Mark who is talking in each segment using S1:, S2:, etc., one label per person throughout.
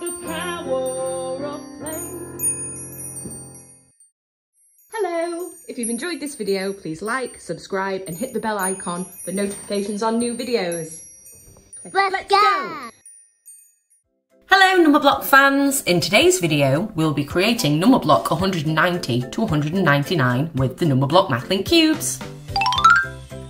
S1: The power of play. Hello! If you've enjoyed this video, please like, subscribe and hit the bell icon for notifications on new videos.
S2: Let's, go.
S1: Hello Numberblock fans! In today's video, we'll be creating number block 190 to 199 with the Numberblock Mathlink cubes.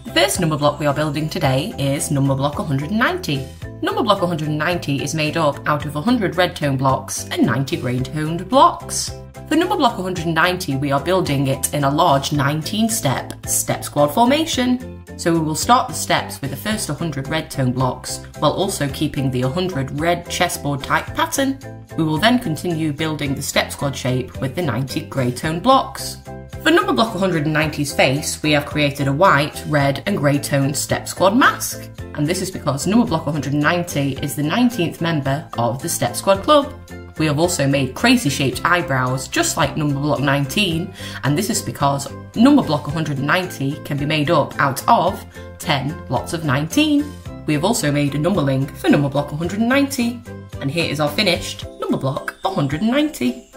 S1: The first number block we are building today is number block 190. Numberblock 190 is made up out of 100 red tone blocks and 90 grey toned blocks. For number block 190, we are building it in a large 19 step step squad formation. So we will start the steps with the first 100 red tone blocks, while also keeping the 100 red chessboard type pattern. We will then continue building the step squad shape with the 90 grey tone blocks. For number block 190's face, we have created a white, red and grey tone step squad mask. And this is because number block 190 is the 19th member of the Step Squad Club. We have also made crazy shaped eyebrows just like number block 19 and this is because number block 190 can be made up out of 10 lots of 19. We have also made a number link for Numberblock 190 and here is our finished number block 190.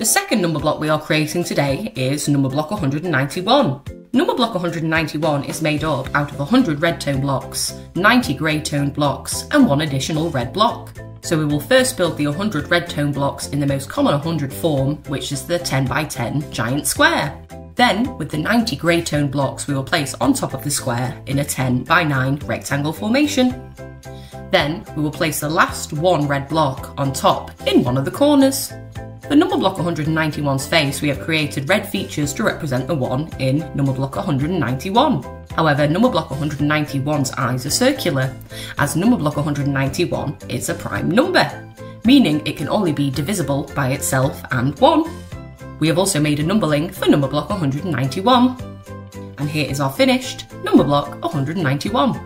S1: The second number block we are creating today is number block 191. Number block 191 is made up out of 100 red tone blocks, 90 grey tone blocks and one additional red block. So we will first build the 100 red tone blocks in the most common 100 form, which is the 10 by 10 giant square. Then, with the 90 grey tone blocks we will place on top of the square in a 10 by 9 rectangle formation. Then, we will place the last one red block on top in one of the corners. For Numberblock 191's face, we have created red features to represent the 1 in number block 191. However, number block 191's eyes are circular, as number block 191 is a prime number, meaning it can only be divisible by itself and 1. We have also made a number link for number block 191. And here is our finished number block 191.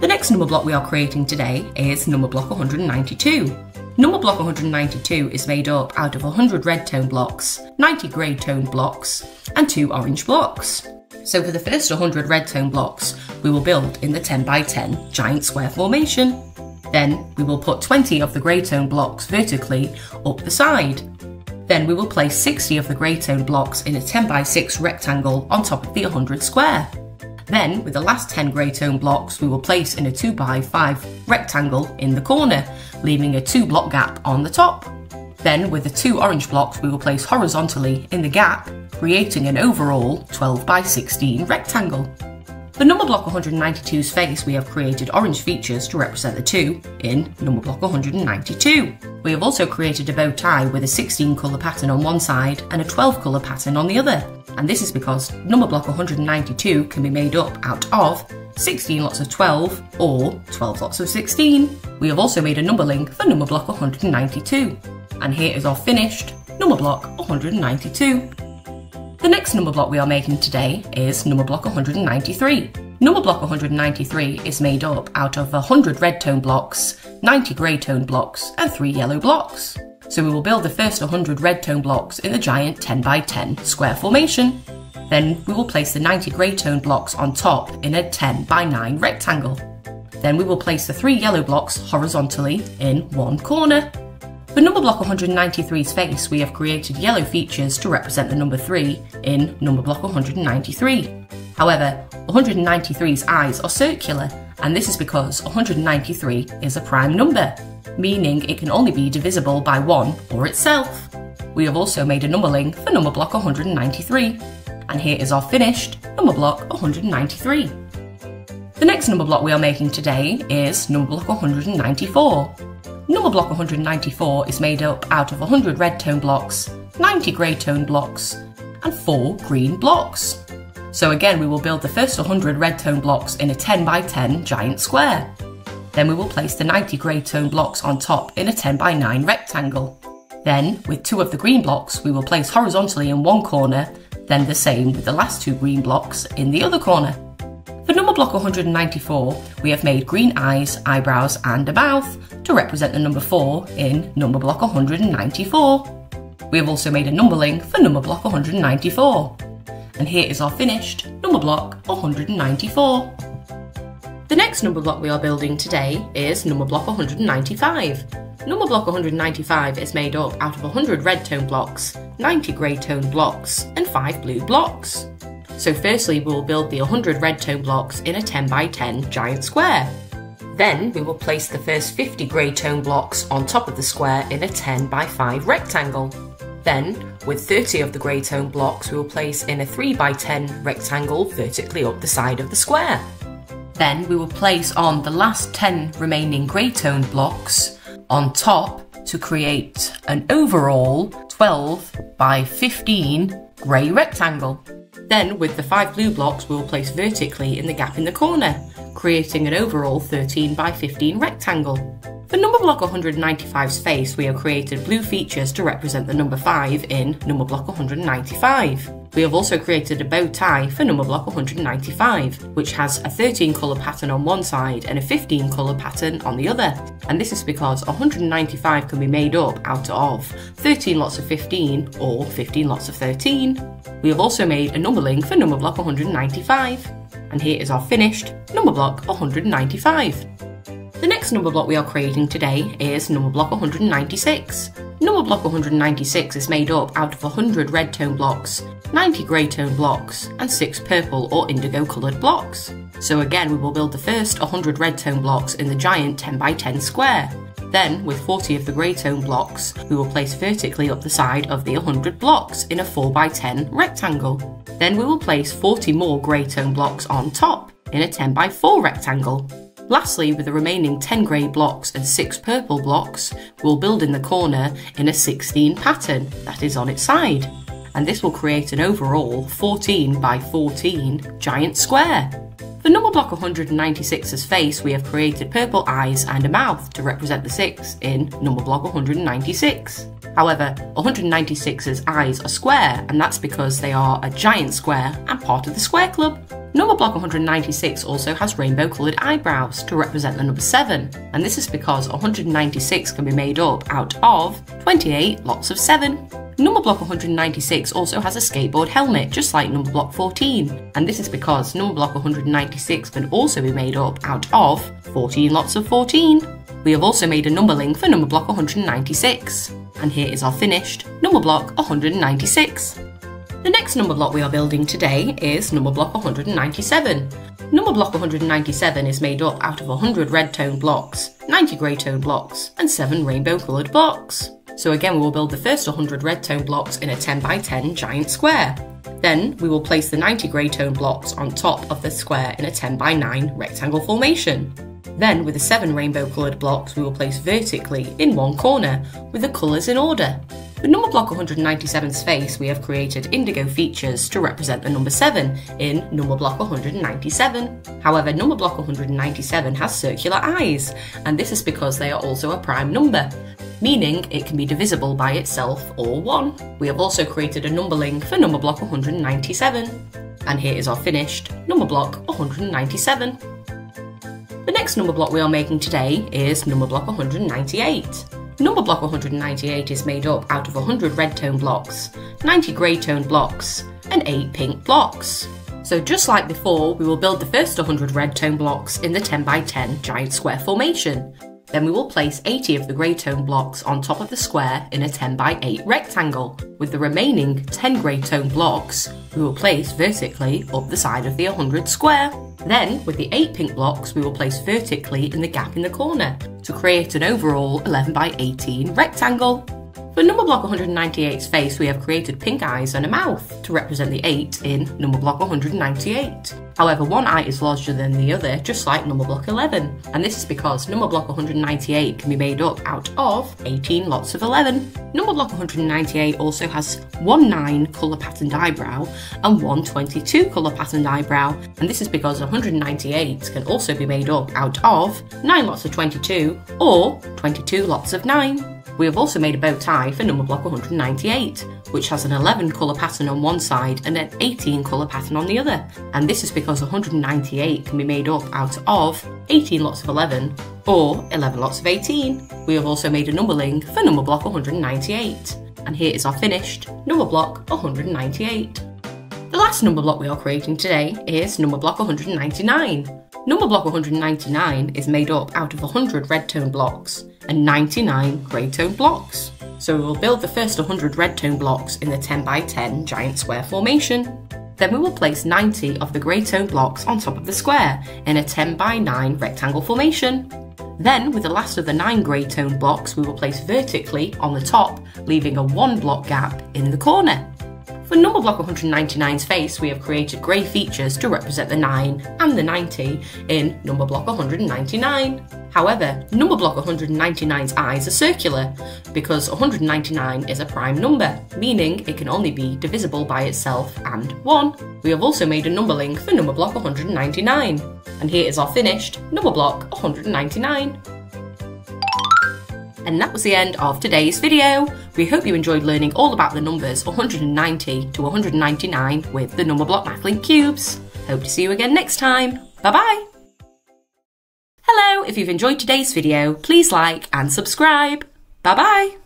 S1: The next number block we are creating today is number block 192. Numberblock 192 is made up out of 100 red tone blocks, 90 grey tone blocks, and 2 orange blocks. So for the first 100 red tone blocks, we will build in the 10 by 10 giant square formation. Then we will put 20 of the grey tone blocks vertically up the side. Then we will place 60 of the grey tone blocks in a 10 by 6 rectangle on top of the 100 square. Then, with the last 10 grey tone blocks, we will place in a 2x5 rectangle in the corner, leaving a 2 block gap on the top. Then, with the two orange blocks, we will place horizontally in the gap, creating an overall 12 by 16 rectangle. For number block 192's face, we have created orange features to represent the 2 in number block 192. We have also created a bow tie with a 16 colour pattern on one side and a 12 colour pattern on the other and this is because number block 192 can be made up out of 16 lots of 12 or 12 lots of 16. We have also made a number link for number block 192 and here is our finished number block 192. The next number block we are making today is number block 193. Number block 193 is made up out of 100 red tone blocks, 90 grey tone blocks and 3 yellow blocks so we will build the first 100 red tone blocks in the giant 10 by 10 square formation. Then we will place the 90 grey tone blocks on top in a 10 by 9 rectangle. Then we will place the three yellow blocks horizontally in one corner. For number block 193's face, we have created yellow features to represent the number 3 in number block 193. However, 193's eyes are circular, and this is because 193 is a prime number meaning it can only be divisible by 1 or itself. We have also made a number link for number block 193, and here is our finished number block 193. The next number block we are making today is number block 194. Number block 194 is made up out of 100 red tone blocks, 90 grey tone blocks, and 4 green blocks. So again, we will build the first 100 red tone blocks in a 10 by 10 giant square. Then we will place the 90 grey tone blocks on top in a 10 by 9 rectangle. Then, with two of the green blocks, we will place horizontally in one corner, then the same with the last two green blocks in the other corner. For number block 194, we have made green eyes, eyebrows and a mouth to represent the number 4 in number block 194. We have also made a number link for number block 194. And here is our finished number block 194. The next number block we are building today is number block 195. Number block 195 is made up out of 100 red tone blocks, 90 grey tone blocks, and 5 blue blocks. So firstly we will build the 100 red tone blocks in a 10 by 10 giant square. Then we will place the first 50 grey tone blocks on top of the square in a 10 by 5 rectangle. Then, with 30 of the grey tone blocks, we will place in a 3 by 10 rectangle vertically up the side of the square. Then we will place on the last 10 remaining grey tone blocks on top to create an overall 12 by 15 grey rectangle. Then with the five blue blocks we will place vertically in the gap in the corner, creating an overall 13 by 15 rectangle. For number block 195's face we have created blue features to represent the number 5 in number block 195. We have also created a bow tie for number block 195, which has a 13 colour pattern on one side and a 15 colour pattern on the other. And this is because 195 can be made up out of 13 lots of 15 or 15 lots of 13. We have also made a number link for number block 195. And here is our finished number block 195. The next number block we are creating today is number block 196. Number block 196 is made up out of 100 red tone blocks, 90 grey tone blocks, and 6 purple or indigo coloured blocks. So again, we will build the first 100 red tone blocks in the giant 10 by 10 square. Then, with 40 of the grey tone blocks, we will place vertically up the side of the 100 blocks in a 4 by 10 rectangle. Then we will place 40 more grey tone blocks on top in a 10 by 4 rectangle. Lastly, with the remaining 10 grey blocks and 6 purple blocks, we'll build in the corner in a 16 pattern that is on its side. And this will create an overall 14 by 14 giant square. For number block 196's face, we have created purple eyes and a mouth to represent the 6 in number block 196. However, 196's eyes are square, and that's because they are a giant square and part of the Square Club. Number block 196 also has rainbow coloured eyebrows to represent the number 7, and this is because 196 can be made up out of 28 lots of 7. Number block 196 also has a skateboard helmet, just like number block 14, and this is because number block 196 can also be made up out of 14 lots of 14. We have also made a number link for number block 196, and here is our finished number block 196. The next number block we are building today is number block 197. Number block 197 is made up out of 100 red tone blocks, 90 grey tone blocks, and 7 rainbow coloured blocks. So again we will build the first 100 red tone blocks in a 10 by 10 giant square. Then we will place the 90 grey tone blocks on top of the square in a 10 by 9 rectangle formation. Then with the 7 rainbow coloured blocks we will place vertically in one corner with the colours in order. With number block 197's face, we have created indigo features to represent the number 7 in number block 197. However, number block 197 has circular eyes, and this is because they are also a prime number, meaning it can be divisible by itself or 1. We have also created a number link for number block 197. And here is our finished number block 197. The next number block we are making today is number block 198. Number block 198 is made up out of 100 red tone blocks, 90 grey tone blocks, and 8 pink blocks. So just like before, we will build the first 100 red tone blocks in the 10 by 10 giant square formation. Then we will place 80 of the grey tone blocks on top of the square in a 10 by 8 rectangle. With the remaining 10 grey tone blocks, we will place vertically up the side of the 100 square. Then, with the 8 pink blocks, we will place vertically in the gap in the corner to create an overall 11 by 18 rectangle. For number block 198's face, we have created pink eyes and a mouth to represent the 8 in number block 198. However, one eye is larger than the other, just like number block 11, and this is because number block 198 can be made up out of 18 lots of 11. Number block 198 also has one 9 colour patterned eyebrow and one 22 colour patterned eyebrow, and this is because 198 can also be made up out of 9 lots of 22 or 22 lots of 9. We have also made a bow tie for number block 198, which has an 11 colour pattern on one side and an 18 colour pattern on the other. And this is because 198 can be made up out of 18 lots of 11 or 11 lots of 18. We have also made a number link for number block 198. And here is our finished number block 198. The last number block we are creating today is number block 199. Number block 199 is made up out of 100 red tone blocks, and 99 grey tone blocks. So we will build the first 100 red tone blocks in the 10 by 10 giant square formation. Then we will place 90 of the grey tone blocks on top of the square in a 10 by 9 rectangle formation. Then, with the last of the 9 grey tone blocks, we will place vertically on the top, leaving a 1 block gap in the corner. For number block 199's face, we have created grey features to represent the 9 and the 90 in number block 199. However, number block 199's eyes are circular because 199 is a prime number, meaning it can only be divisible by itself and 1. We have also made a number link for number block 199. And here is our finished number block 199. And that was the end of today's video. We hope you enjoyed learning all about the numbers 190 to 199 with the Numberblock Mathlink cubes. Hope to see you again next time. Bye bye! Hello, if you've enjoyed today's video, please like and subscribe. Bye bye!